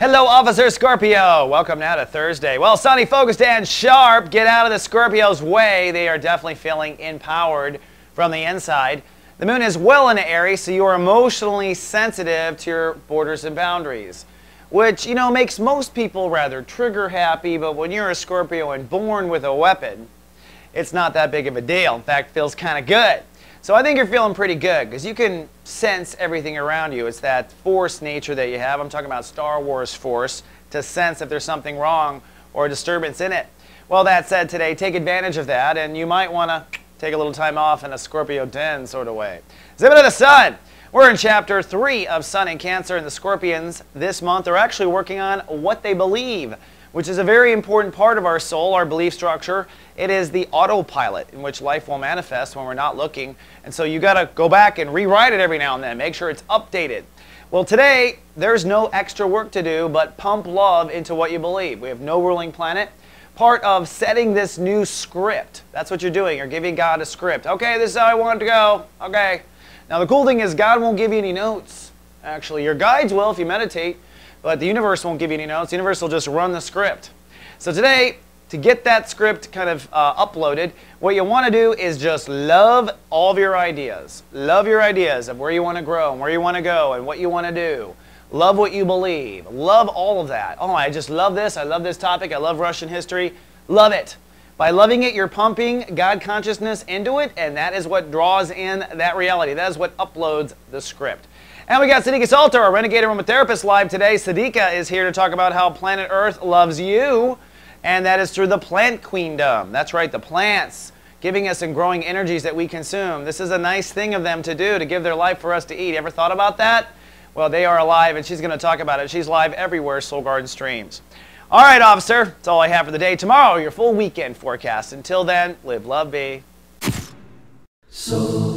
Hello, Officer Scorpio. Welcome now to Thursday. Well, sunny, focused, and sharp. Get out of the Scorpio's way. They are definitely feeling empowered from the inside. The moon is well in Aries, so you are emotionally sensitive to your borders and boundaries, which, you know, makes most people rather trigger happy, but when you're a Scorpio and born with a weapon, it's not that big of a deal. In fact, feels kind of good. So I think you're feeling pretty good because you can sense everything around you. It's that force nature that you have. I'm talking about Star Wars force to sense if there's something wrong or a disturbance in it. Well, that said, today, take advantage of that, and you might want to take a little time off in a Scorpio den sort of way. Zip it to the sun. We're in chapter three of Sun and Cancer, and the Scorpions this month are actually working on what they believe which is a very important part of our soul, our belief structure. It is the autopilot in which life will manifest when we're not looking. And so you got to go back and rewrite it every now and then, make sure it's updated. Well, today, there's no extra work to do but pump love into what you believe. We have no ruling planet. Part of setting this new script. That's what you're doing. You're giving God a script. Okay, this is how I want it to go. Okay. Now, the cool thing is, God won't give you any notes. Actually, your guides will if you meditate. But the universe won't give you any notes. The universe will just run the script. So today, to get that script kind of uh, uploaded, what you want to do is just love all of your ideas. Love your ideas of where you want to grow and where you want to go and what you want to do. Love what you believe. Love all of that. Oh, I just love this. I love this topic. I love Russian history. Love it. By loving it, you're pumping God consciousness into it, and that is what draws in that reality. That is what uploads the script. And we got Sadika Salter, our renegade aromatherapist, live today. Sadika is here to talk about how planet Earth loves you, and that is through the plant queendom. That's right, the plants giving us and growing energies that we consume. This is a nice thing of them to do, to give their life for us to eat. Ever thought about that? Well, they are alive, and she's going to talk about it. She's live everywhere Soul Garden streams. All right, officer, that's all I have for the day. Tomorrow, your full weekend forecast. Until then, live, love, be. So